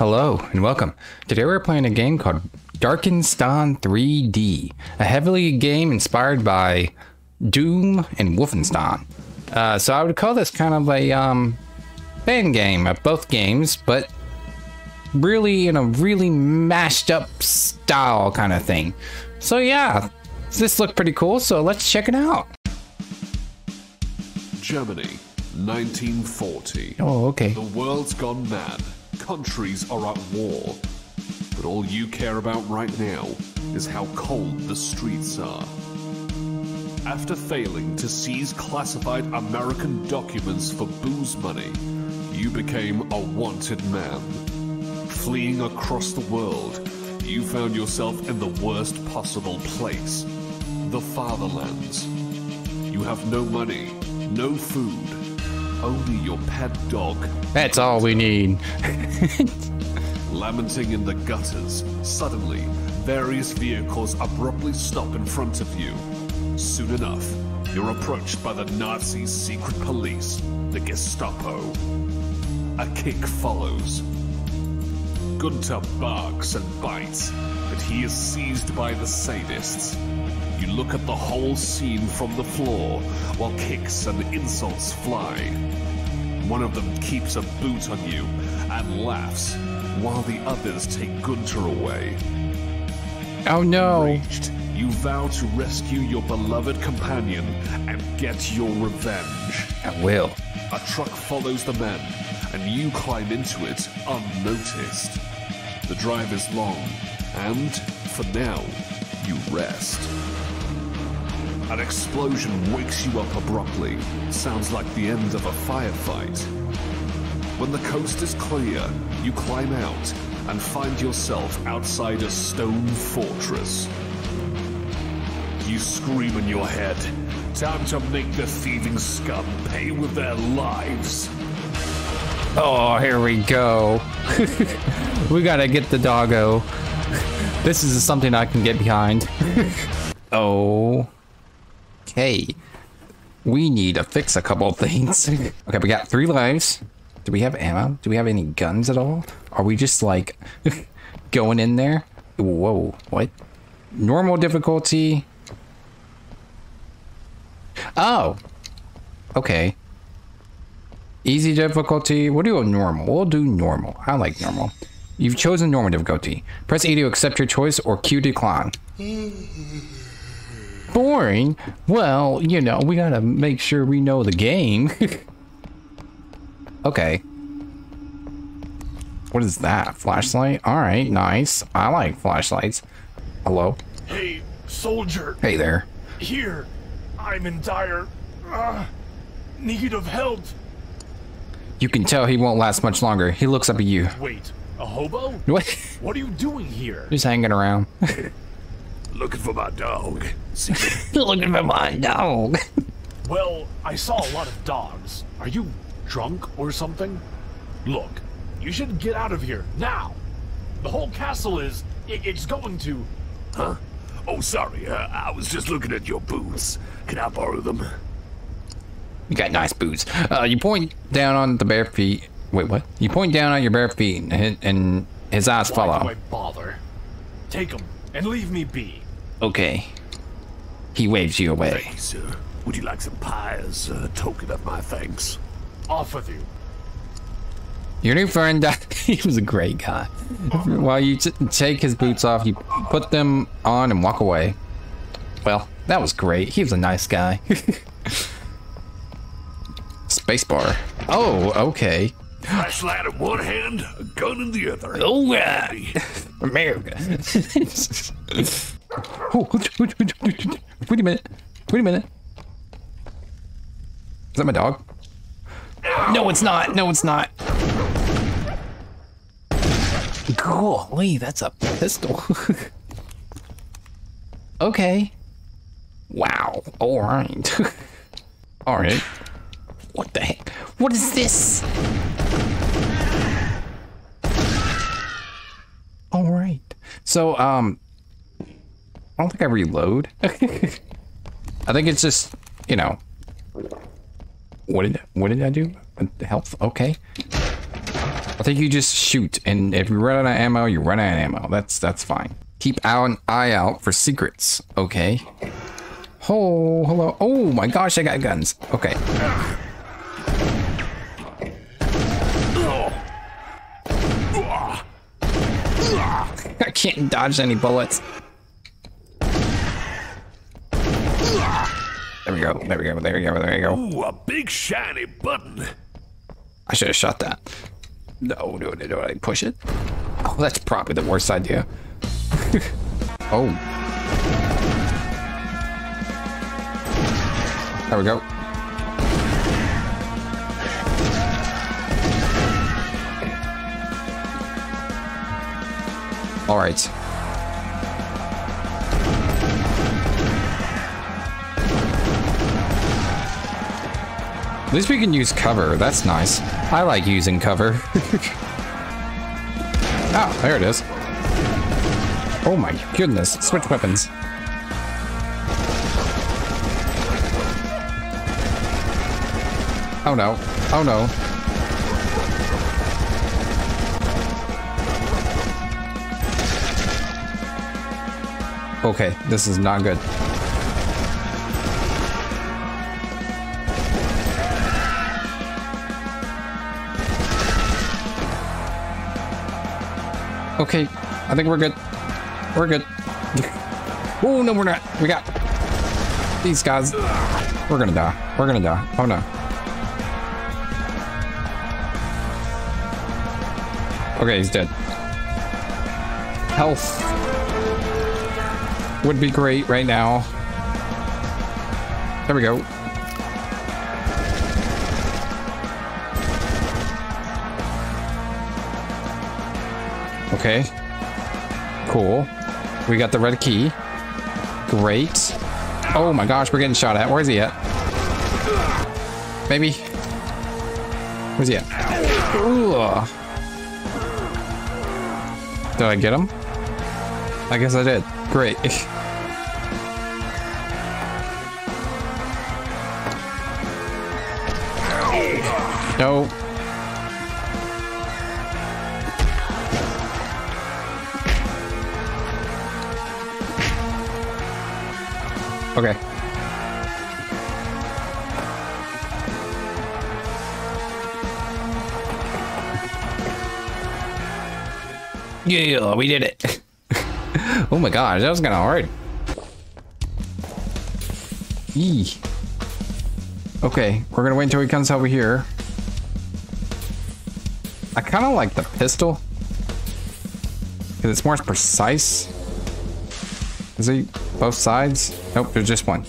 Hello and welcome. Today we're playing a game called Darkenstein 3D, a heavily game inspired by Doom and Wolfenstein. Uh, so I would call this kind of a um, fan game of both games, but really in a really mashed up style kind of thing. So yeah, this looked pretty cool, so let's check it out. Germany, 1940. Oh, okay. The world's gone mad. Countries are at war. But all you care about right now is how cold the streets are. After failing to seize classified American documents for booze money, you became a wanted man. Fleeing across the world, you found yourself in the worst possible place the fatherlands. You have no money, no food, only your pet dog That's all we need. lamenting in the gutters. Suddenly, various vehicles abruptly stop in front of you. Soon enough, you're approached by the Nazi secret police, the Gestapo. A kick follows. Gunther barks and bites, but he is seized by the sadists. You look at the whole scene from the floor while kicks and insults fly. One of them keeps a boot on you and laughs, while the others take Gunter away. Oh no. Enraged, you vow to rescue your beloved companion and get your revenge. I will. A truck follows the men, and you climb into it unnoticed. The drive is long, and for now, you rest. An explosion wakes you up abruptly. Sounds like the end of a firefight. When the coast is clear, you climb out and find yourself outside a stone fortress. You scream in your head. Time to make the thieving scum pay with their lives. Oh, here we go. we gotta get the doggo. This is something I can get behind. oh. Okay. We need to fix a couple of things. okay, we got three lives. Do we have ammo? Do we have any guns at all? Are we just like going in there? Whoa, what? Normal difficulty. Oh. Okay. Easy difficulty. We'll do a normal. We'll do normal. I like normal. You've chosen normal difficulty. Press A to accept your choice or Q to decline. Boring? Well, you know, we gotta make sure we know the game. okay. What is that? Flashlight? Alright, nice. I like flashlights. Hello? Hey, soldier, Hey there. here. I'm in dire uh, need of help. You can tell he won't last much longer. He looks up at you. Wait, a hobo? What? What are you doing here? Just hanging around. Looking for my dog. Looking for my dog. Well, I saw a lot of dogs. Are you drunk or something? Look, you should get out of here now. The whole castle is. i it's going to. Huh? Oh, sorry. Uh, I was just looking at your boots. Can I borrow them? You got nice boots. Uh, you point down on the bare feet. Wait, what? You point down on your bare feet, and his, and his eyes Why follow. do I bother? Take them and leave me be. Okay. He waves you away. Thank you, sir. Would you like some pie as a uh, token of my thanks? Off with you. Your new friend, he was a great guy. While you t take his boots off, you put them on and walk away. Well, that was great. He was a nice guy. Spacebar. Oh, okay. Flashlight in one hand, a gun in the other. Oh, yeah. America. Oh, wait a minute. Wait a minute. Is that my dog? No, it's not. No, it's not. Golly, that's a pistol. okay. Wow. All right. All right. What the heck? What is this? All right. So, um, don't think I reload. I think it's just, you know, what did what did I do? Health. Okay. I think you just shoot, and if you run out of ammo, you run out of ammo. That's that's fine. Keep an eye out for secrets. Okay. Oh, hello. Oh my gosh, I got guns. Okay. I can't dodge any bullets. There we go. There we go. There we go. There we go. Ooh, a big shiny button. I should have shot that. No, no, no, no. I push it. Oh, that's probably the worst idea. oh. There we go. All right. At least we can use cover. That's nice. I like using cover. oh, there it is. Oh my goodness. Switch weapons. Oh no. Oh no. Okay, this is not good. Okay, I think we're good. We're good. oh, no, we're not. We got these guys. We're gonna die. We're gonna die. Oh, no. Okay, he's dead. Health would be great right now. There we go. Okay. Cool. We got the red key. Great. Oh my gosh, we're getting shot at. Where's he at? Maybe. Where's he at? Ugh. Did I get him? I guess I did. Great. no. Yeah, we did it. oh my gosh, that was kind of hard. Yee. Okay, we're gonna wait until he comes over here. I kind of like the pistol. Because it's more precise. Is he both sides? Nope, there's just one.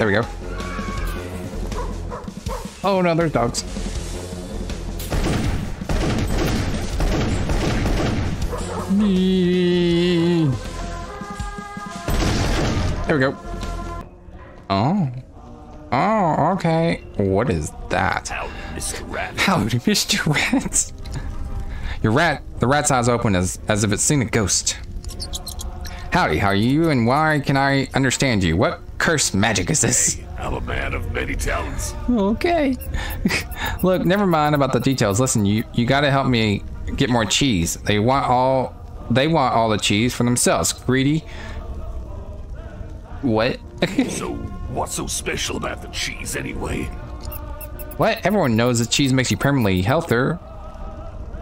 There we go. Oh no, there's dogs. There we go. Oh. Oh, okay. What is that? Howdy, Mr. Rat. Howdy, Mr. Rat. Your rat, the rat's eyes open as, as if it's seen a ghost. Howdy, how are you and why can I understand you? What cursed magic is this? I'm a man of many talents. Okay. Look, never mind about the details. Listen, you, you gotta help me get more cheese. They want all they want all the cheese for themselves. Greedy. What? So, what's so special about the cheese anyway? What? Everyone knows that cheese makes you permanently healthier.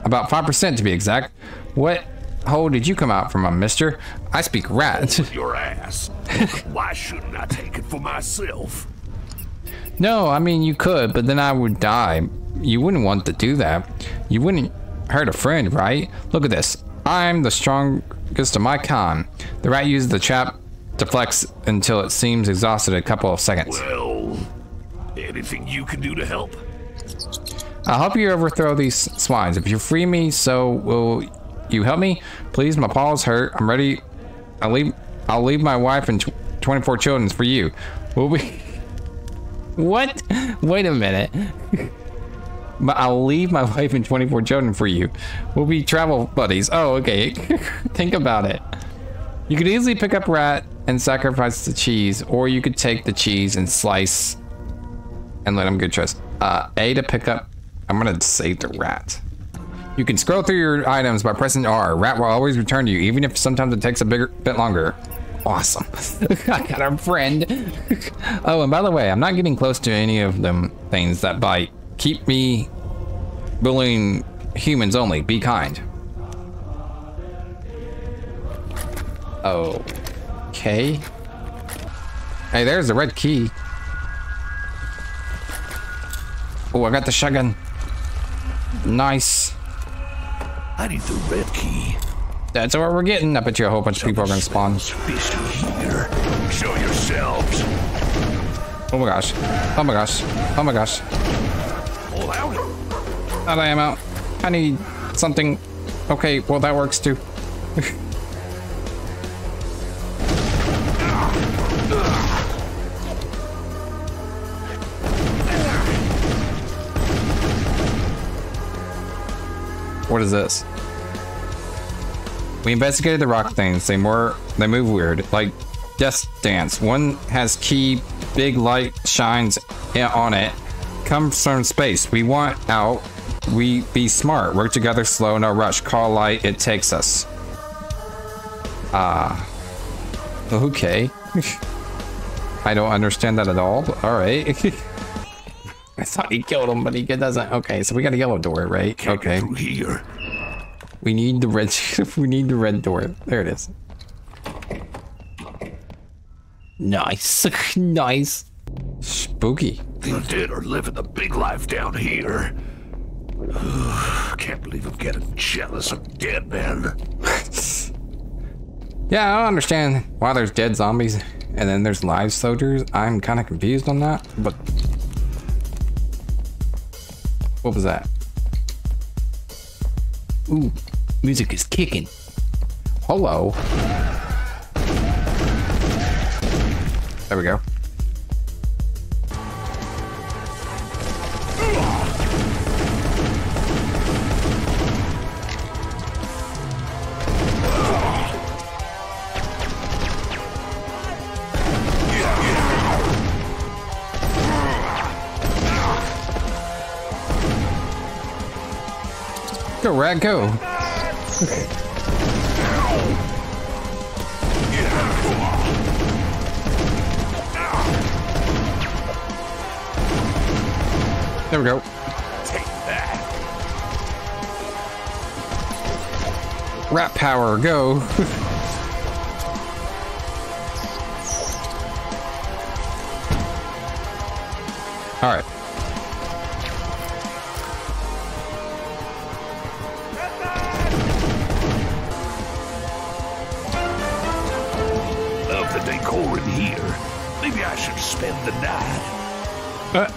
About 5% to be exact. What hole did you come out from, a mister? I speak rat. Your ass. Why shouldn't I take it for myself? no, I mean, you could, but then I would die. You wouldn't want to do that. You wouldn't hurt a friend, right? Look at this. I'm the strongest of my kind. The rat uses the trap to flex until it seems exhausted a couple of seconds. Well, anything you can do to help? I'll help you overthrow these swines. If you free me, so will you help me? Please, my paws hurt. I'm ready. I'll leave. I'll leave my wife and tw 24 children for you. Will we? What? Wait a minute. but I'll leave my wife and 24 children for you. We'll be travel buddies. Oh, okay. Think about it. You could easily pick up Rat and sacrifice the cheese, or you could take the cheese and slice and let him get choice. Uh, A to pick up. I'm gonna save the rat. You can scroll through your items by pressing R. Rat will always return to you, even if sometimes it takes a bigger bit longer. Awesome. I got a friend. oh, and by the way, I'm not getting close to any of them things that bite. Keep me bullying humans only. Be kind. Oh. Okay. Hey, there's the red key. Oh, I got the shotgun. Nice. I need the red key. That's what we're getting. I bet you a whole bunch of people are gonna spawn. Here. Show yourselves. Oh my gosh. Oh my gosh. Oh my gosh. All out. Out of ammo. I need something. Okay, well that works too. what is this? We investigated the rock things. They more they move weird, like Death Dance. One has key, big light shines on it. Comes from space. We want out. We be smart. Work together, slow, no rush. Call light. It takes us. Ah. okay. I don't understand that at all. All right. I thought he killed him, but he doesn't. Okay, so we got a yellow door, right? Can't okay. through here. We need the red. we need the red door. There it is. Nice, nice. Spooky. The dead are living the big life down here. Can't believe I'm getting jealous of dead men. Yeah, I don't understand why there's dead zombies and then there's live soldiers. I'm kind of confused on that, but what was that? Ooh, music is kicking. Hello. There we go. Go, rat, go. There we go. Rat power, go. All right. In here. Maybe I should spend the night. Uh,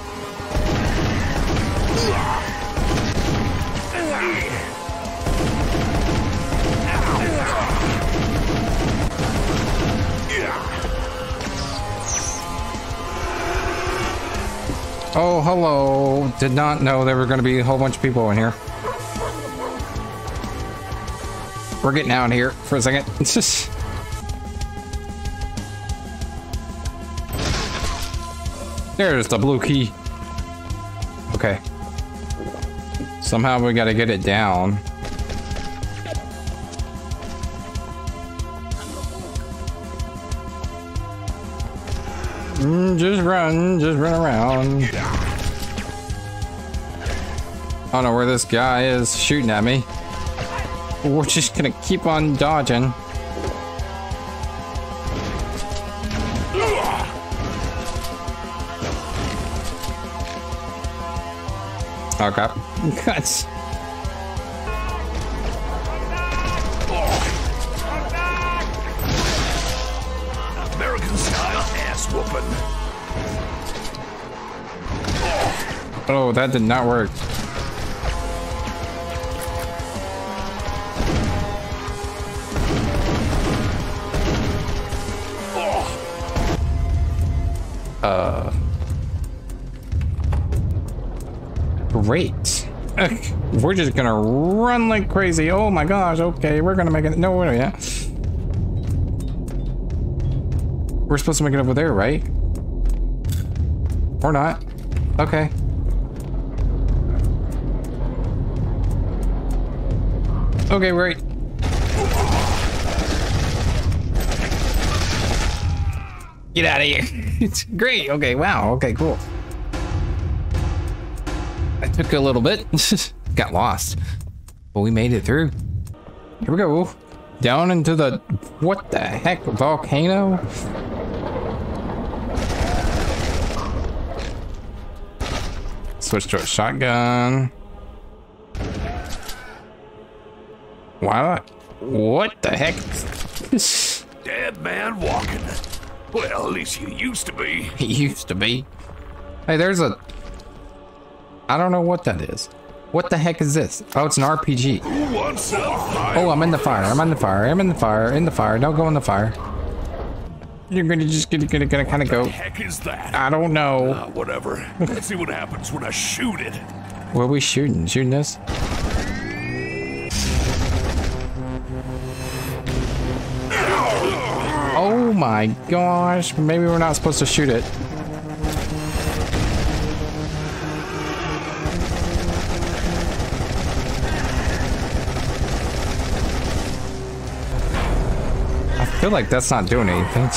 oh, hello. Did not know there were going to be a whole bunch of people in here. We're getting out of here for a second. It's just. There's the blue key. Okay. Somehow we gotta get it down. Mm, just run, just run around. I don't know where this guy is shooting at me. We're just gonna keep on dodging. Okay. That's American style ass whooping. Oh, that did not work. Uh. Great. We're just gonna run like crazy. Oh my gosh, okay, we're gonna make it. No, wait, yeah. We're supposed to make it over there, right? Or not. Okay. Okay, right. Get out of here. it's great. Okay, wow. Okay, cool. Took a little bit. Got lost. But we made it through. Here we go. Down into the... What the heck? Volcano? Switch to a shotgun. Why not? What the heck? Dead man walking. Well, at least he used to be. He used to be. Hey, there's a... I don't know what that is. What the heck is this? Oh, it's an RPG. Who wants a fire? Oh, I'm in the fire. I'm in the fire. I'm in the fire. In the fire. Don't go in the fire. You're gonna just gonna gonna, gonna kind of go. heck is that? I don't know. Uh, whatever. Let's see what happens when I shoot it. What are we shooting? Shooting this? Oh my gosh. Maybe we're not supposed to shoot it. Feel like that's not doing anything.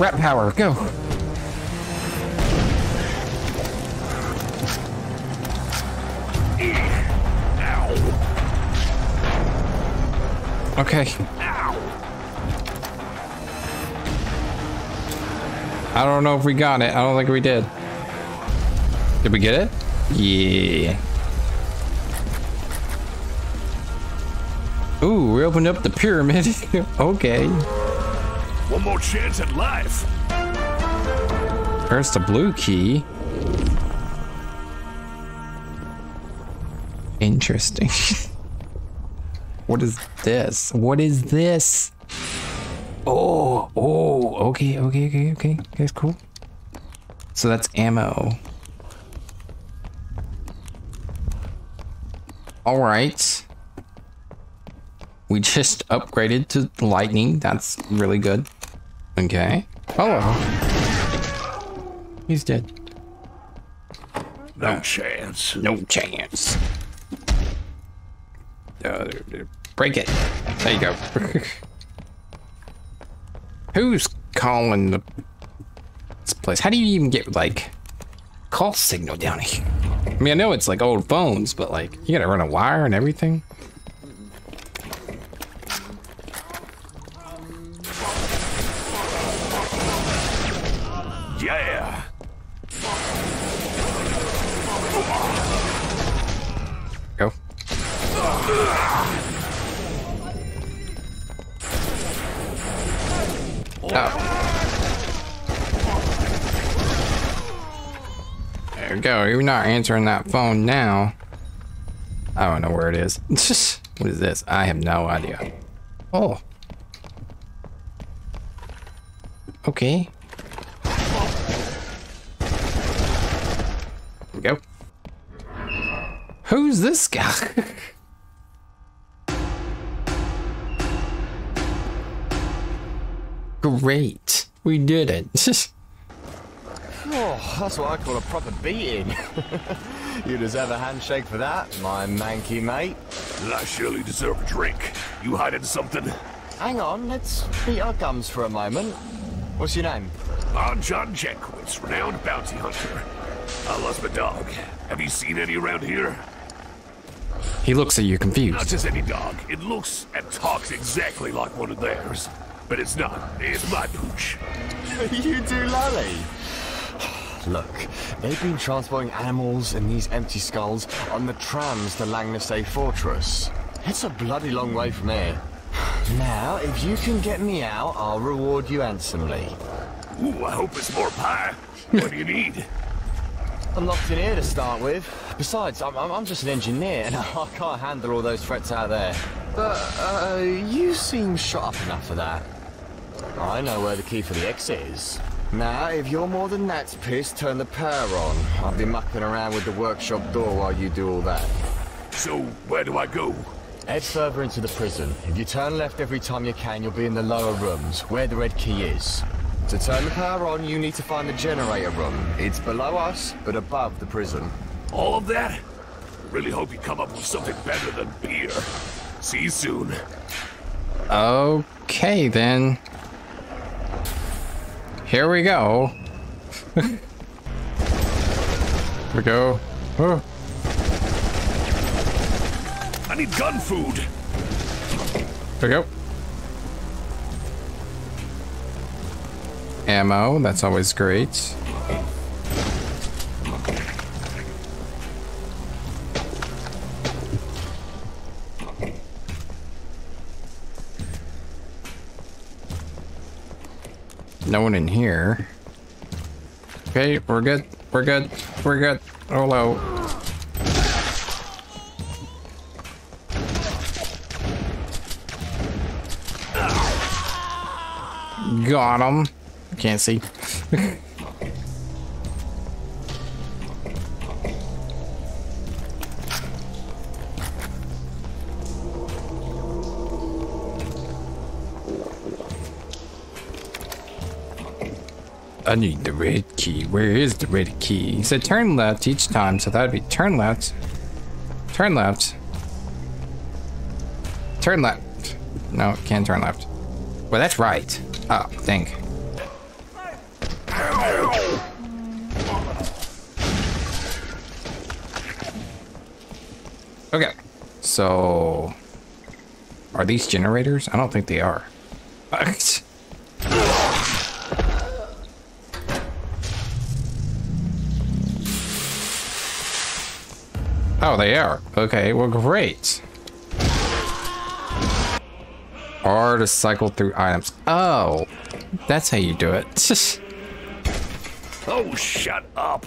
Rat power, go. Okay. I don't know if we got it. I don't think we did. Did we get it? Yeah. Ooh, we opened up the pyramid. okay. One more chance at life. There's the blue key. Interesting. what is this? What is this? Oh, oh, okay, okay, okay, okay. That's cool. So that's ammo. All right. We just upgraded to lightning. That's really good. Okay. Hello. He's dead. No chance. No chance. Uh, break it. There you go. Who's calling the this place? How do you even get like call signal down here? I mean, I know it's like old phones, but like you gotta run a wire and everything. Oh. There we go. You're not answering that phone now. I don't know where it is. what is this? I have no idea. Oh. Okay. Here we go. Who's this guy? Great. We did it. Oh, that's what I call a proper beating. you deserve a handshake for that, my manky mate. I surely deserve a drink. You hiding something? Hang on, let's beat our gums for a moment. What's your name? I'm John Jankowitz, renowned bounty hunter. I lost my dog. Have you seen any around here? he looks at you confused. Not confused. just any dog. It looks and talks exactly like one of theirs. But it's not. It's my pooch. you do, Lally. Look, they've been transporting animals in these empty skulls on the trams to Langnestay Fortress. It's a bloody long way from here. Now, if you can get me out, I'll reward you handsomely. Ooh, I hope it's more pie. What do you need? I'm locked in here to start with. Besides, I'm, I'm, I'm just an engineer, and I can't handle all those threats out there. But, uh, you seem shut up enough for that. I know where the key for the exit is. Now, if you're more than that's pissed, turn the power on. I'll be mucking around with the workshop door while you do all that. So, where do I go? Head further into the prison. If you turn left every time you can, you'll be in the lower rooms, where the red key is. To turn the power on, you need to find the generator room. It's below us, but above the prison. All of that? Really hope you come up with something better than beer. See you soon. Okay, then. Here we go. Here we go. Oh, I need gun food. here we go. Ammo, that's always great. No one in here. Okay, we're good. We're good. We're good. No. Got him. Can't see. I need the red key. Where is the red key? He said turn left each time, so that'd be turn left. Turn left. Turn left. No, can't turn left. Well, that's right. Ah, oh, think. Okay. So, are these generators? I don't think they are. Oh, they are. Okay, well, great. R to cycle through items. Oh, that's how you do it. Oh, shut up.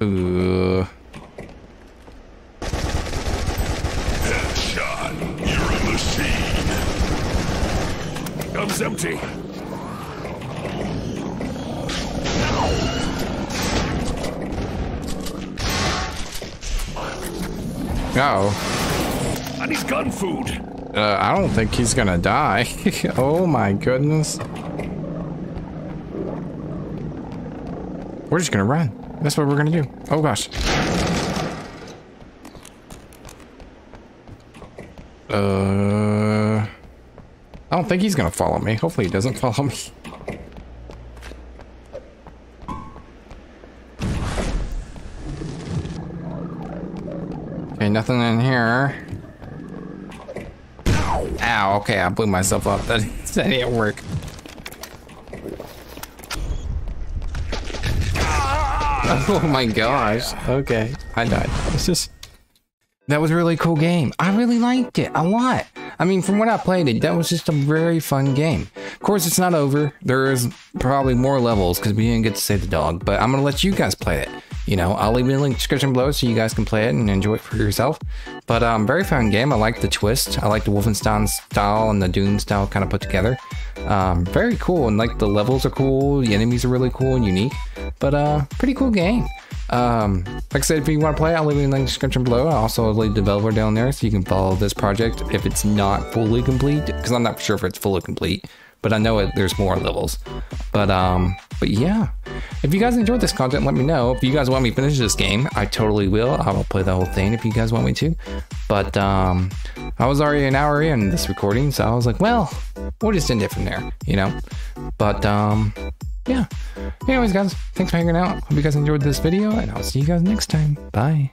Ooh. Headshot. You're a machine. Gun's empty. Oh, I need gun food. uh, I don't think he's gonna die. oh my goodness. We're just gonna run. That's what we're gonna do. Oh gosh. Uh, I don't think he's gonna follow me. Hopefully he doesn't follow me. Okay, nothing in here. Ow, okay, I blew myself up. That, that didn't work. Oh my gosh. Okay, I died. It's just... That was a really cool game. I really liked it a lot. I mean, from what I played it, that was just a very fun game. Of course, it's not over. There is probably more levels because we didn't get to save the dog, but I'm going to let you guys play it. You know, I'll leave a link in the description below so you guys can play it and enjoy it for yourself. But um, very fun game. I like the twist. I like the Wolfenstein style and the Doom style kind of put together. Um, very cool. And like the levels are cool. The enemies are really cool and unique. But uh, pretty cool game. Um, like I said, if you want to play, I'll leave it in the description below. I'll also leave the developer down there so you can follow this project if it's not fully complete, because I'm not sure if it's fully complete, but I know it, there's more levels. But um, but yeah, if you guys enjoyed this content, let me know. If you guys want me to finish this game, I totally will. I will play the whole thing if you guys want me to. But um, I was already an hour in this recording, so I was like, well, we'll just end it from there, you know. But um, yeah. Anyways, guys, thanks for hanging out. Hope you guys enjoyed this video, and I'll see you guys next time. Bye.